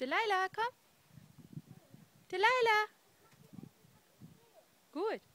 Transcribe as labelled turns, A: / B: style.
A: Delilah, komm. Delilah. Gut.